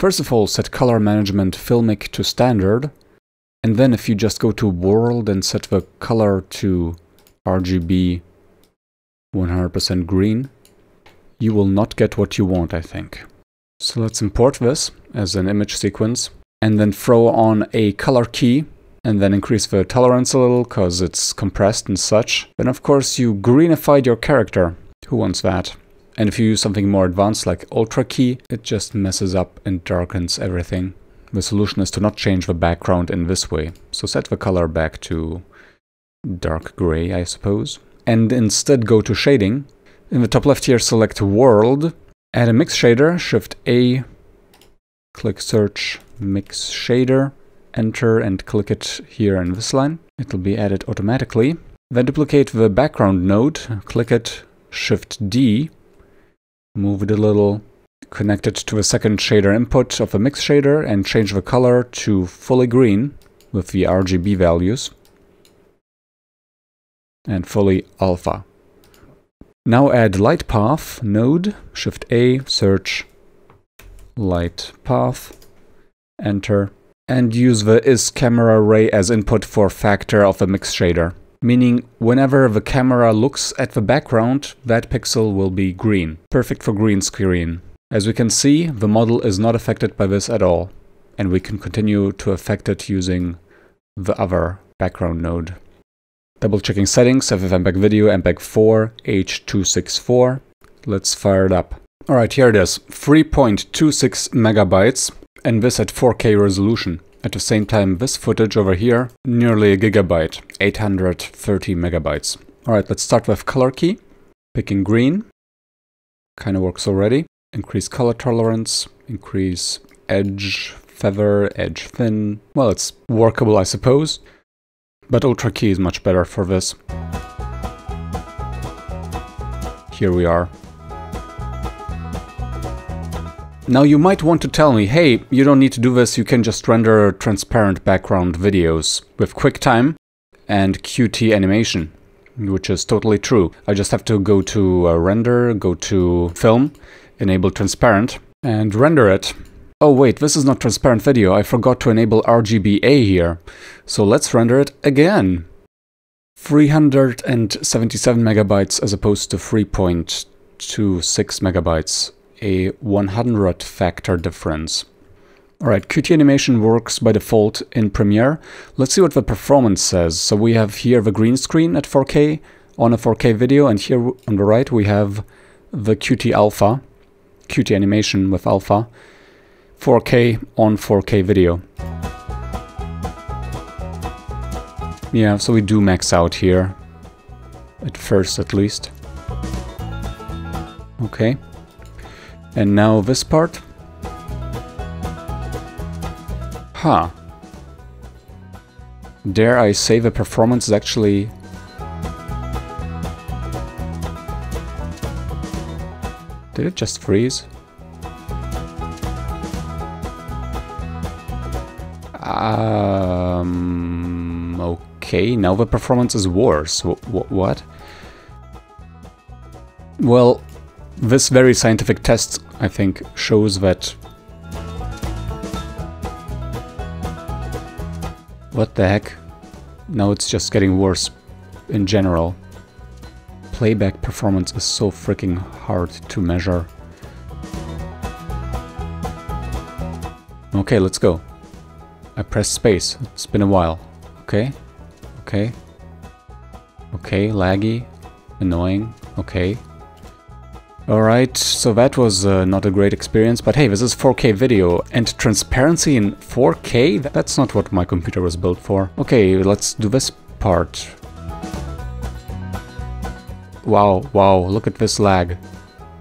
First of all, set color management filmic to standard. And then if you just go to world and set the color to RGB 100% green, you will not get what you want, I think. So let's import this as an image sequence and then throw on a color key and then increase the tolerance a little because it's compressed and such. Then of course you greenified your character. Who wants that? And if you use something more advanced like Ultra Key, it just messes up and darkens everything. The solution is to not change the background in this way. So set the color back to dark gray, I suppose. And instead go to shading. In the top left here, select World. Add a mix shader, Shift A, click Search, Mix Shader enter and click it here in this line. It'll be added automatically. Then duplicate the background node, click it, Shift D, move it a little, connect it to the second shader input of a mix shader and change the color to fully green with the RGB values and fully alpha. Now add light path node, Shift A, search light path, enter and use the is camera ray as input for factor of a mix shader. Meaning whenever the camera looks at the background, that pixel will be green. Perfect for green screen. As we can see, the model is not affected by this at all. And we can continue to affect it using the other background node. Double checking settings, FFmpeg video, MPEG 4, H264. Let's fire it up. Alright, here it is. 3.26 megabytes and this at 4K resolution. At the same time, this footage over here, nearly a gigabyte, 830 megabytes. Alright, let's start with color key. Picking green, kind of works already. Increase color tolerance, increase edge feather, edge thin. Well, it's workable, I suppose. But Ultra Key is much better for this. Here we are. Now you might want to tell me, hey, you don't need to do this, you can just render transparent background videos with QuickTime and Qt animation, which is totally true. I just have to go to uh, render, go to film, enable transparent, and render it. Oh wait, this is not transparent video, I forgot to enable RGBA here. So let's render it again. 377 megabytes as opposed to 3.26 megabytes a 100 factor difference. Alright, Qt animation works by default in Premiere. Let's see what the performance says. So we have here the green screen at 4K on a 4K video, and here on the right we have the Qt Alpha, Qt animation with Alpha, 4K on 4K video. Yeah, so we do max out here, at first at least. Okay. And now this part. Huh. Dare I say the performance is actually... Did it just freeze? Um, okay, now the performance is worse. W what? Well, this very scientific test, I think, shows that... What the heck? Now it's just getting worse in general. Playback performance is so freaking hard to measure. Okay, let's go. I press space. It's been a while. Okay. Okay. Okay, laggy. Annoying. Okay. Alright, so that was uh, not a great experience, but hey, this is 4K video, and transparency in 4K? That's not what my computer was built for. Okay, let's do this part. Wow, wow, look at this lag.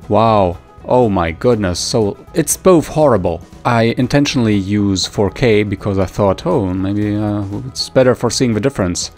Wow, oh my goodness, so it's both horrible. I intentionally use 4K because I thought, oh, maybe uh, it's better for seeing the difference.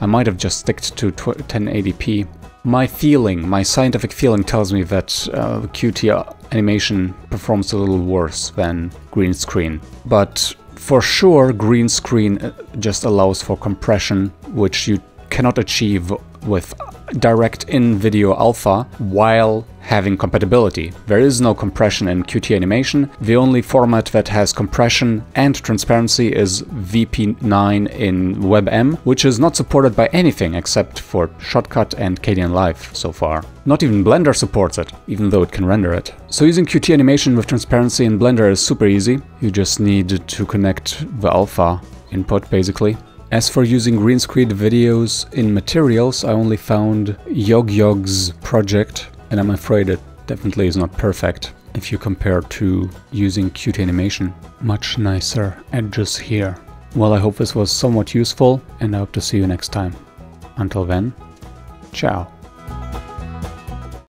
I might have just sticked to 1080p. My feeling, my scientific feeling tells me that uh, Qt animation performs a little worse than green screen. But for sure, green screen uh, just allows for compression, which you cannot achieve with direct in-video alpha while having compatibility. There is no compression in Qt animation. The only format that has compression and transparency is VP9 in WebM, which is not supported by anything except for Shotcut and Kdenlive so far. Not even Blender supports it, even though it can render it. So using Qt animation with transparency in Blender is super easy. You just need to connect the alpha input basically as for using green screen videos in materials, I only found Yog Yog's project, and I'm afraid it definitely is not perfect if you compare to using Qt animation. Much nicer edges here. Well, I hope this was somewhat useful, and I hope to see you next time. Until then, ciao.